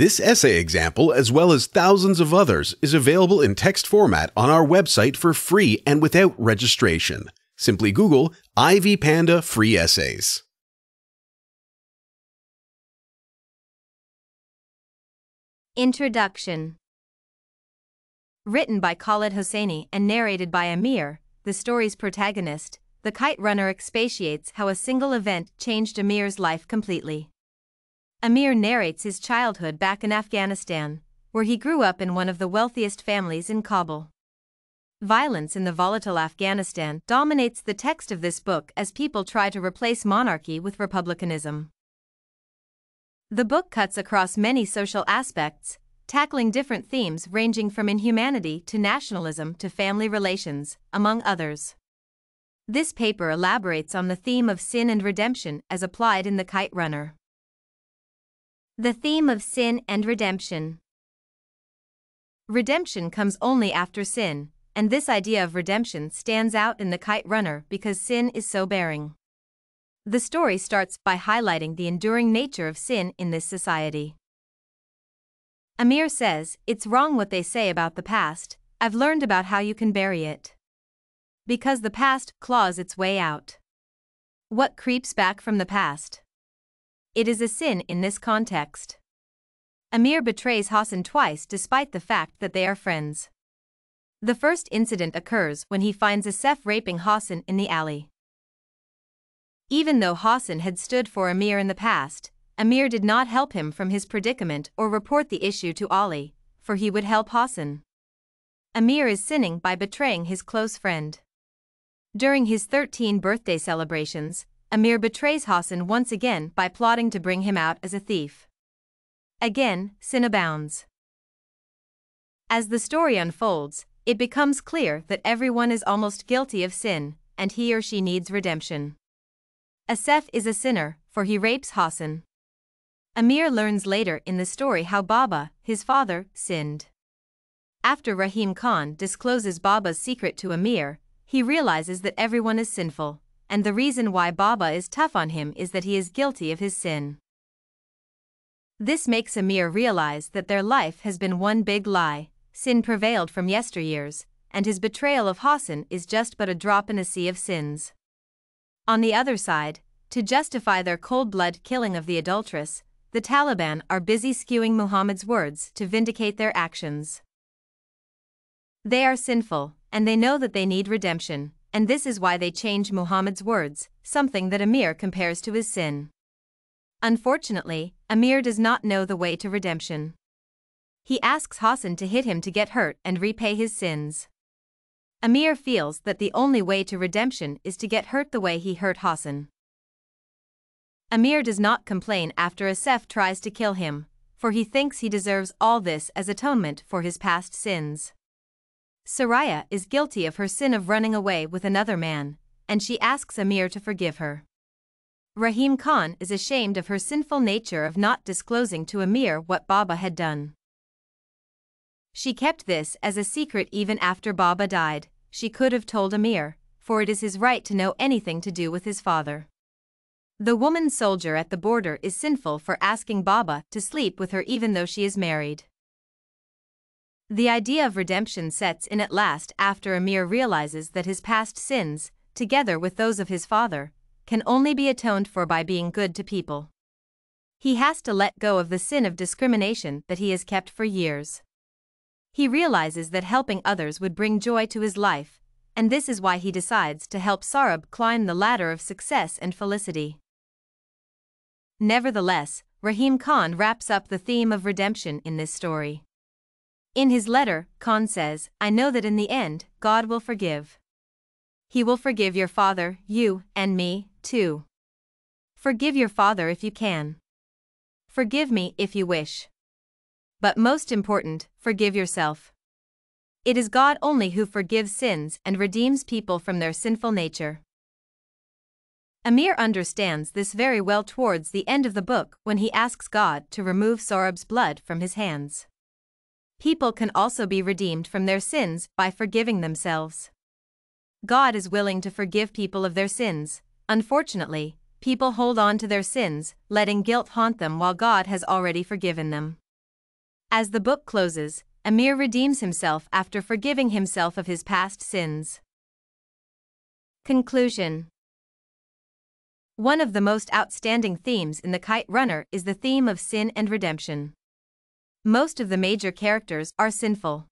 This essay example, as well as thousands of others, is available in text format on our website for free and without registration. Simply Google Ivy Panda Free Essays. Introduction Written by Khaled Hosseini and narrated by Amir, the story's protagonist, the kite runner expatiates how a single event changed Amir's life completely. Amir narrates his childhood back in Afghanistan, where he grew up in one of the wealthiest families in Kabul. Violence in the volatile Afghanistan dominates the text of this book as people try to replace monarchy with republicanism. The book cuts across many social aspects, tackling different themes ranging from inhumanity to nationalism to family relations, among others. This paper elaborates on the theme of sin and redemption as applied in The Kite Runner. The theme of sin and redemption. Redemption comes only after sin, and this idea of redemption stands out in The Kite Runner because sin is so bearing. The story starts by highlighting the enduring nature of sin in this society. Amir says, It's wrong what they say about the past, I've learned about how you can bury it. Because the past claws its way out. What creeps back from the past? It is a sin in this context. Amir betrays Hassan twice despite the fact that they are friends. The first incident occurs when he finds Asef raping Hassan in the alley. Even though Hassan had stood for Amir in the past, Amir did not help him from his predicament or report the issue to Ali, for he would help Hassan. Amir is sinning by betraying his close friend. During his 13 birthday celebrations, Amir betrays Hassan once again by plotting to bring him out as a thief. Again, sin abounds. As the story unfolds, it becomes clear that everyone is almost guilty of sin, and he or she needs redemption. Asef is a sinner, for he rapes Hassan. Amir learns later in the story how Baba, his father, sinned. After Rahim Khan discloses Baba's secret to Amir, he realizes that everyone is sinful, and the reason why Baba is tough on him is that he is guilty of his sin. This makes Amir realize that their life has been one big lie, sin prevailed from yesteryears, and his betrayal of Hassan is just but a drop in a sea of sins. On the other side, to justify their cold blood killing of the adulteress, the Taliban are busy skewing Muhammad's words to vindicate their actions. They are sinful, and they know that they need redemption, and this is why they change Muhammad's words, something that Amir compares to his sin. Unfortunately, Amir does not know the way to redemption. He asks Hassan to hit him to get hurt and repay his sins. Amir feels that the only way to redemption is to get hurt the way he hurt Hassan. Amir does not complain after Asef tries to kill him, for he thinks he deserves all this as atonement for his past sins. Soraya is guilty of her sin of running away with another man, and she asks Amir to forgive her. Rahim Khan is ashamed of her sinful nature of not disclosing to Amir what Baba had done. She kept this as a secret even after Baba died, she could have told Amir, for it is his right to know anything to do with his father. The woman soldier at the border is sinful for asking Baba to sleep with her even though she is married. The idea of redemption sets in at last after Amir realizes that his past sins, together with those of his father, can only be atoned for by being good to people. He has to let go of the sin of discrimination that he has kept for years. He realizes that helping others would bring joy to his life, and this is why he decides to help Sohrab climb the ladder of success and felicity. Nevertheless, Rahim Khan wraps up the theme of redemption in this story. In his letter, Khan says, I know that in the end, God will forgive. He will forgive your father, you, and me, too. Forgive your father if you can. Forgive me if you wish. But most important, forgive yourself. It is God only who forgives sins and redeems people from their sinful nature. Amir understands this very well towards the end of the book when he asks God to remove Sohrab's blood from his hands people can also be redeemed from their sins by forgiving themselves. God is willing to forgive people of their sins. Unfortunately, people hold on to their sins, letting guilt haunt them while God has already forgiven them. As the book closes, Amir redeems himself after forgiving himself of his past sins. Conclusion One of the most outstanding themes in The Kite Runner is the theme of sin and redemption. Most of the major characters are sinful.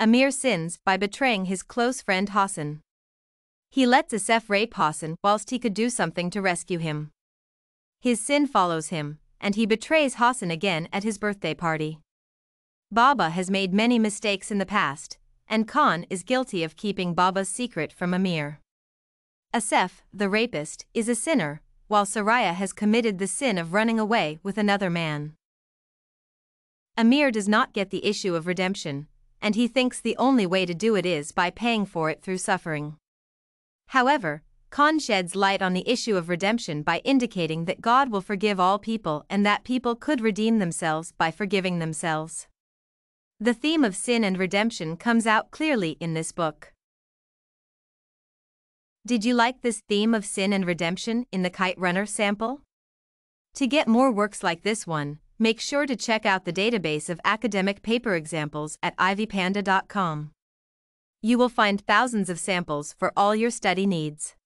Amir sins by betraying his close friend Hassan. He lets Asef rape Hassan whilst he could do something to rescue him. His sin follows him, and he betrays Hassan again at his birthday party. Baba has made many mistakes in the past, and Khan is guilty of keeping Baba's secret from Amir. Asef, the rapist, is a sinner, while Soraya has committed the sin of running away with another man. Amir does not get the issue of redemption, and he thinks the only way to do it is by paying for it through suffering. However, Khan sheds light on the issue of redemption by indicating that God will forgive all people and that people could redeem themselves by forgiving themselves. The theme of sin and redemption comes out clearly in this book. Did you like this theme of sin and redemption in the Kite Runner sample? To get more works like this one, make sure to check out the database of academic paper examples at ivypanda.com. You will find thousands of samples for all your study needs.